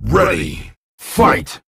Ready, fight!